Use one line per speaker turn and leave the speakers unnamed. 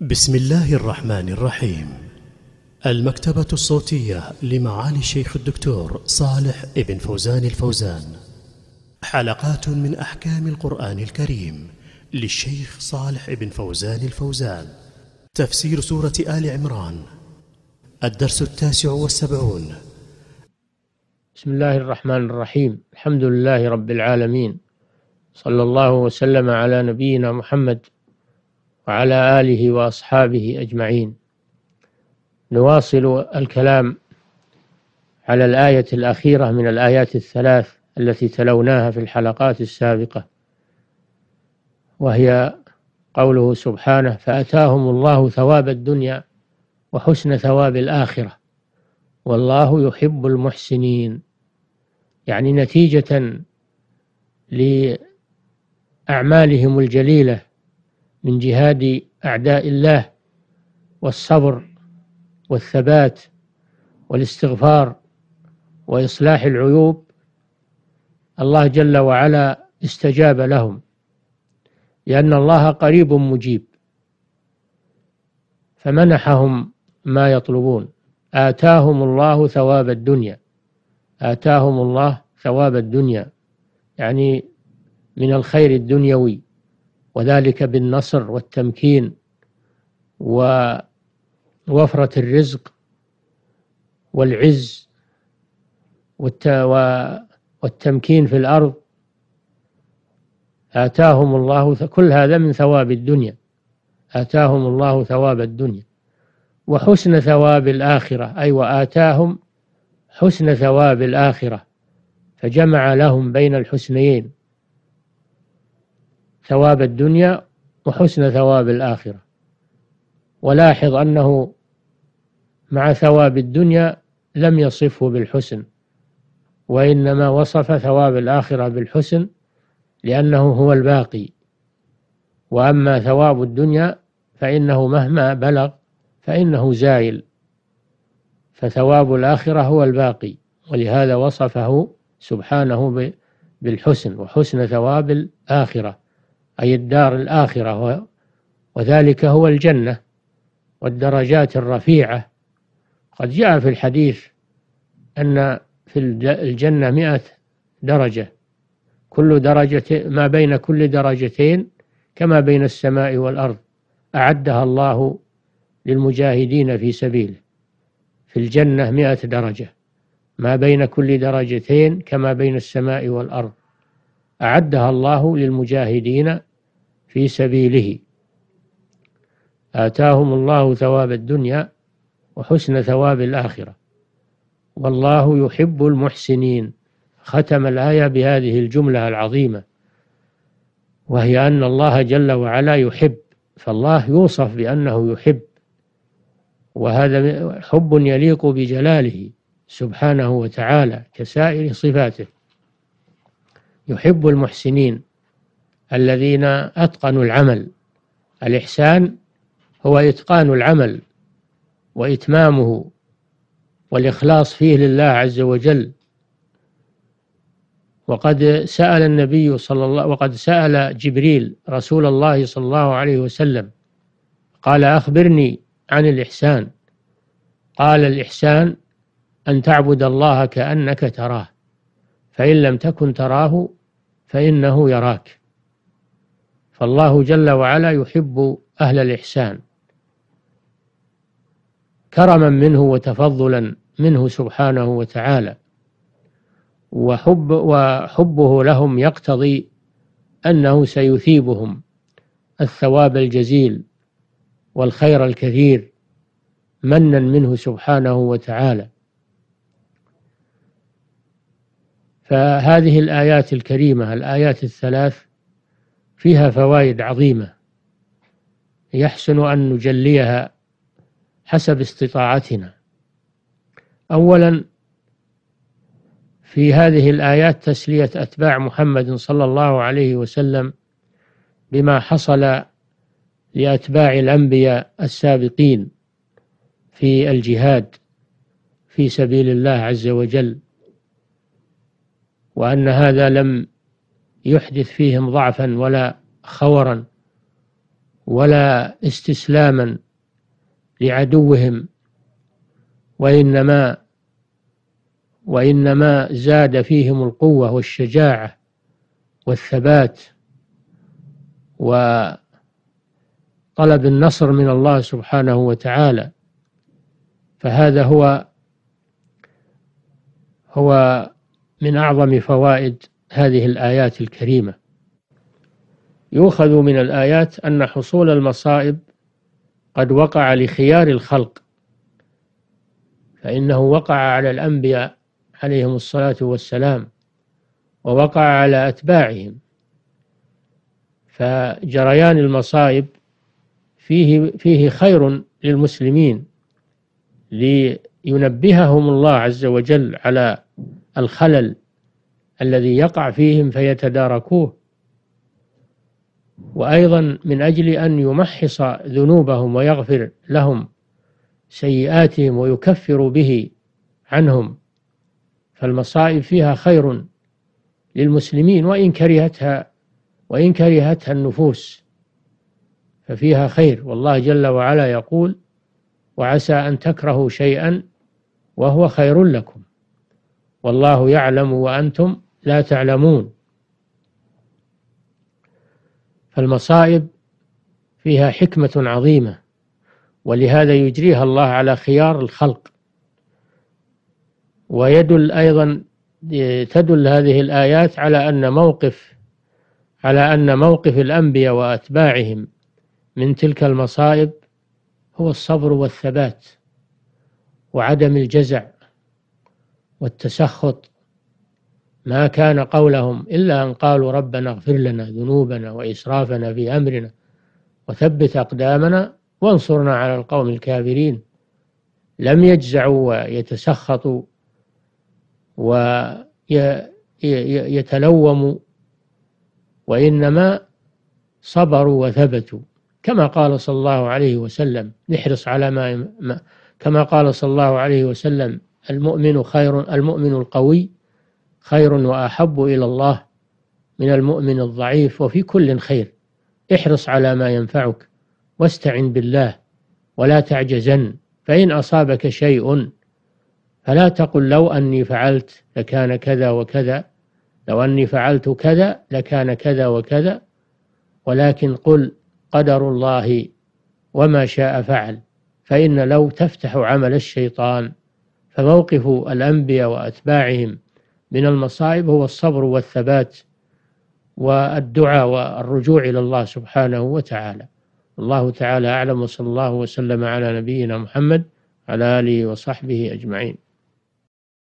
بسم الله الرحمن الرحيم. المكتبة الصوتية لمعالي الشيخ الدكتور صالح ابن فوزان الفوزان. حلقات من أحكام القرآن الكريم للشيخ صالح ابن فوزان الفوزان. تفسير سورة آل عمران. الدرس التاسع والسبعون.
بسم الله الرحمن الرحيم. الحمد لله رب العالمين. صلى الله وسلم على نبينا محمد وعلى آله وأصحابه أجمعين. نواصل الكلام على الآية الأخيرة من الآيات الثلاث التي تلوناها في الحلقات السابقة وهي قوله سبحانه فأتاهم الله ثواب الدنيا وحسن ثواب الآخرة والله يحب المحسنين. يعني نتيجة لأعمالهم الجليلة من جهاد أعداء الله والصبر والثبات والاستغفار وإصلاح العيوب الله جل وعلا استجاب لهم لأن الله قريب مجيب فمنحهم ما يطلبون. آتاهم الله ثواب الدنيا آتاهم الله ثواب الدنيا يعني من الخير الدنيوي. وذلك بالنصر والتمكين ووفرة الرزق والعز والتمكين في الأرض. آتاهم الله كل هذا من ثواب الدنيا. آتاهم الله ثواب الدنيا. وحسن ثواب الآخرة أي وآتاهم حسن ثواب الآخرة فجمع لهم بين الحسنيين. ثواب الدنيا وحسن ثواب الآخرة. ولاحظ أنه مع ثواب الدنيا لم يصفه بالحسن وإنما وصف ثواب الآخرة بالحسن لأنه هو الباقي. وأما ثواب الدنيا فإنه مهما بلغ فإنه زائل فثواب الآخرة هو الباقي. ولهذا وصفه سبحانه بالحسن وحسن ثواب الآخرة. أي الدار الآخرة وذلك هو الجنة والدرجات الرفيعة. قد جاء في الحديث أن في الجنة مئة درجة. كل درجة ما بين كل درجتين كما بين السماء والأرض أعدها الله للمجاهدين في سبيله في الجنة مئة درجة. ما بين كل درجتين كما بين السماء والأرض أعدها الله للمجاهدين في سبيله. آتاهم الله ثواب الدنيا وحسن ثواب الآخرة. والله يحب المحسنين. ختم الآية بهذه الجملة العظيمة. وهي أن الله جل وعلا يحب. فالله يوصف بأنه يحب. وهذا حب يليق بجلاله سبحانه وتعالى كسائر صفاته. يحب المحسنين. الذين أتقنوا العمل. الإحسان هو إتقان العمل وإتمامه والإخلاص فيه لله عز وجل. وقد سأل النبي صلى الله وقد سأل جبريل رسول الله صلى الله عليه وسلم قال أخبرني عن الإحسان. قال الإحسان أن تعبد الله كأنك تراه فإن لم تكن تراه فإنه يراك. فالله جل وعلا يحب أهل الإحسان كرما منه وتفضلا منه سبحانه وتعالى. وحب وحبه لهم يقتضي أنه سيثيبهم الثواب الجزيل والخير الكثير منا منه سبحانه وتعالى. فهذه الآيات الكريمة الآيات الثلاث فيها فوائد عظيمة. يحسن أن نجليها حسب استطاعتنا. أولا في هذه الآيات تسلية أتباع محمد صلى الله عليه وسلم بما حصل لأتباع الأنبياء السابقين في الجهاد في سبيل الله عز وجل وأن هذا لم يحدث فيهم ضعفا ولا خورا ولا استسلاما لعدوهم وإنما وإنما زاد فيهم القوة والشجاعة والثبات وطلب النصر من الله سبحانه وتعالى. فهذا هو هو من أعظم فوائد هذه الآيات الكريمة. يؤخذ من الآيات أن حصول المصائب قد وقع لخيار الخلق فإنه وقع على الأنبياء عليهم الصلاة والسلام ووقع على أتباعهم. فجريان المصائب فيه فيه خير للمسلمين لينبههم الله عز وجل على الخلل الذي يقع فيهم فيتداركوه. وأيضا من أجل أن يمحص ذنوبهم ويغفر لهم سيئاتهم ويكفر به عنهم. فالمصائب فيها خير للمسلمين وإن كرهتها وإن كرهتها النفوس ففيها خير. والله جل وعلا يقول وعسى أن تكرهوا شيئا وهو خير لكم. والله يعلم وأنتم لا تعلمون. فالمصائب فيها حكمة عظيمة ولهذا يجريها الله على خيار الخلق. ويدل أيضا تدل هذه الآيات على أن موقف على أن موقف الأنبياء وأتباعهم من تلك المصائب هو الصبر والثبات وعدم الجزع والتسخط ما كان قولهم إلا أن قالوا ربنا اغفر لنا ذنوبنا وإسرافنا في أمرنا وثبت أقدامنا وانصرنا على القوم الكافرين. لم يجزعوا ويتسخطوا ويتلوموا وإنما صبروا وثبتوا. كما قال صلى الله عليه وسلم احرص على ما كما قال صلى الله عليه وسلم المؤمن خير المؤمن القوي خير وأحب إلى الله من المؤمن الضعيف وفي كل خير. احرص على ما ينفعك واستعن بالله ولا تعجزن فإن أصابك شيء فلا تقل لو أني فعلت لكان كذا وكذا لو أني فعلت كذا لكان كذا وكذا. ولكن قل قدر الله وما شاء فعل فإن لو تفتح عمل الشيطان فموقف الأنبياء وأتباعهم من المصائب هو الصبر والثبات والدعاء والرجوع إلى الله سبحانه وتعالى. الله تعالى أعلم وصلى الله وسلم على نبينا محمد على آله وصحبه أجمعين.